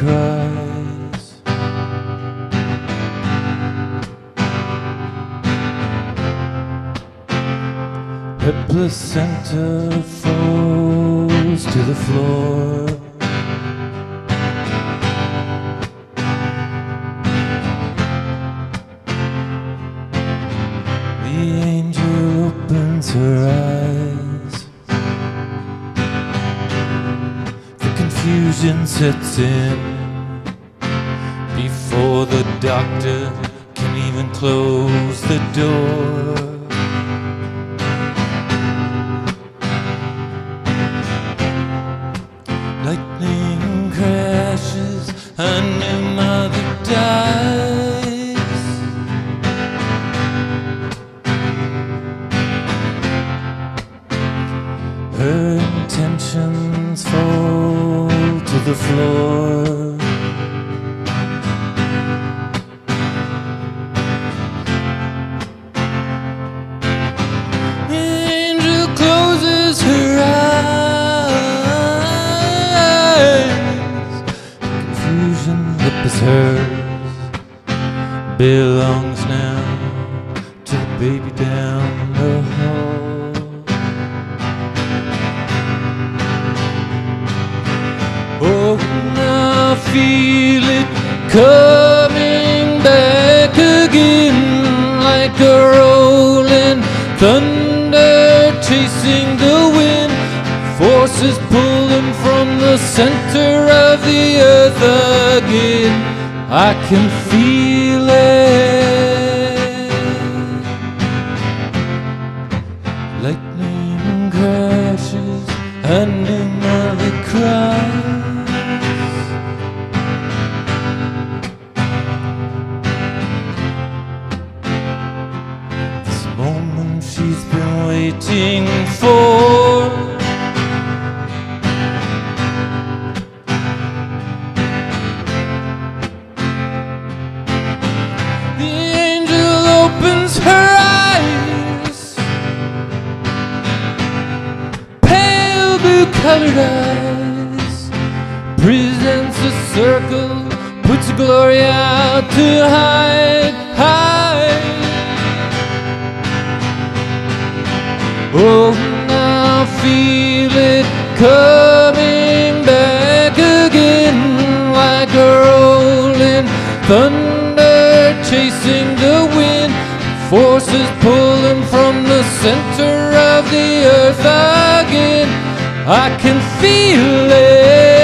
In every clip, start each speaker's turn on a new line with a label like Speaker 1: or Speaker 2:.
Speaker 1: Her placenta falls to the floor. The angel opens her eyes. The confusion sets in before the doctor can even close the door. Lightning crashes, a new mother dies. Her intentions fall to the floor. Hers belongs now to the baby down the hall. Oh, I feel it coming back again like a rolling thunder chasing the wind. Forces pulling from the center of the earth again. I can feel it. Lightning crashes, and new mother cries. This moment she's been waiting for. Colored eyes presents a circle puts glory out to hide hide oh now feel it coming back again like a rolling thunder chasing the wind. Forces pulling from the center of the earth again I can feel it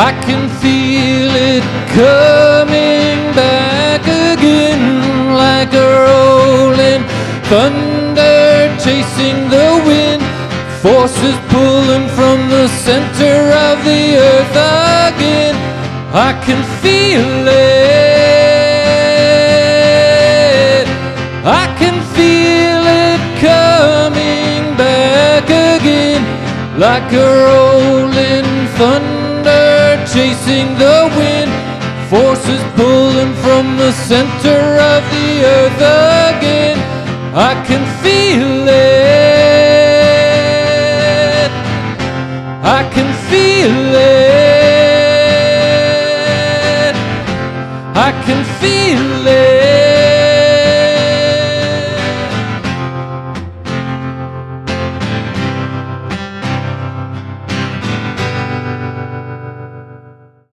Speaker 1: I can feel it coming back again like a rolling thunder chasing the wind. Forces pulling from the center of the earth again. I can feel it. I can feel it coming back again like a rolling thunder chasing the wind. Forces pulling from the center of the earth again. I can feel it. I can feel it. I can feel it.